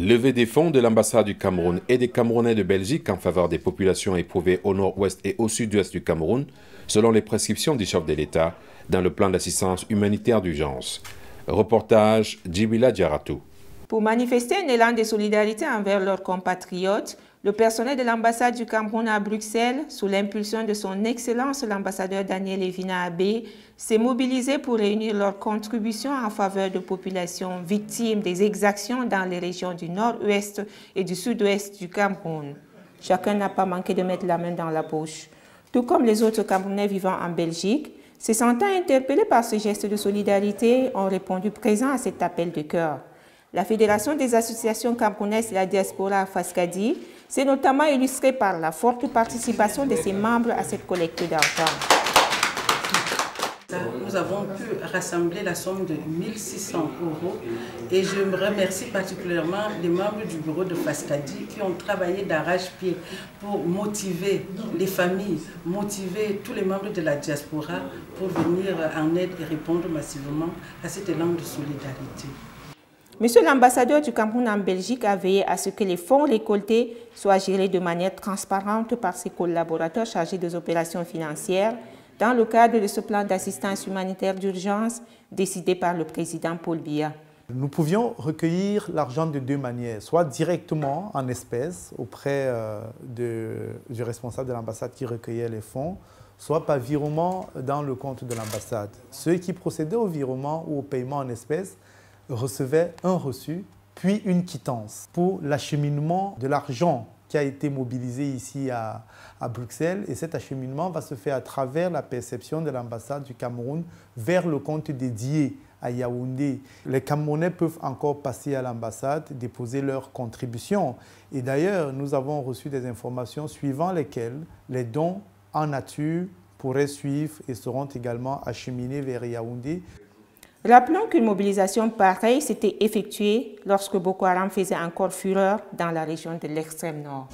Levée des fonds de l'ambassade du Cameroun et des Camerounais de Belgique en faveur des populations éprouvées au nord-ouest et au sud-ouest du Cameroun, selon les prescriptions du chef de l'État, dans le plan d'assistance humanitaire d'urgence. Reportage Djibila Diaratou. Pour manifester un élan de solidarité envers leurs compatriotes, le personnel de l'ambassade du Cameroun à Bruxelles, sous l'impulsion de son Excellence l'ambassadeur Daniel Evina Abbé, s'est mobilisé pour réunir leurs contributions en faveur de populations victimes des exactions dans les régions du nord-ouest et du sud-ouest du Cameroun. Chacun n'a pas manqué de mettre la main dans la poche. Tout comme les autres Camerounais vivant en Belgique, se sentant interpellés par ce geste de solidarité, ont répondu présents à cet appel de cœur. La Fédération des associations camerounaises de la diaspora Fascadi s'est notamment illustrée par la forte participation de ses membres à cette collecte d'argent. Nous avons pu rassembler la somme de 1600 euros et je me remercie particulièrement les membres du bureau de Fascadi qui ont travaillé d'arrache-pied pour motiver les familles, motiver tous les membres de la diaspora pour venir en aide et répondre massivement à cet élan de solidarité. Monsieur l'ambassadeur du Cameroun en Belgique a veillé à ce que les fonds récoltés soient gérés de manière transparente par ses collaborateurs chargés des opérations financières dans le cadre de ce plan d'assistance humanitaire d'urgence décidé par le président Paul Biya. Nous pouvions recueillir l'argent de deux manières, soit directement en espèces auprès euh, du responsable de l'ambassade qui recueillait les fonds, soit par virement dans le compte de l'ambassade. Ceux qui procédaient au virement ou au paiement en espèces recevait un reçu, puis une quittance pour l'acheminement de l'argent qui a été mobilisé ici à, Bruxelles. Et cet acheminement va se faire à travers la perception de l'ambassade du Cameroun vers le compte dédié à Yaoundé. Les Camerounais peuvent encore passer à l'ambassade, déposer leur contribution. Et d'ailleurs, nous avons reçu des informations suivant lesquelles les dons en nature pourraient suivre et seront également acheminés vers Yaoundé. Rappelons qu'une mobilisation pareille s'était effectuée lorsque Boko Haram faisait encore fureur dans la région de l'extrême nord.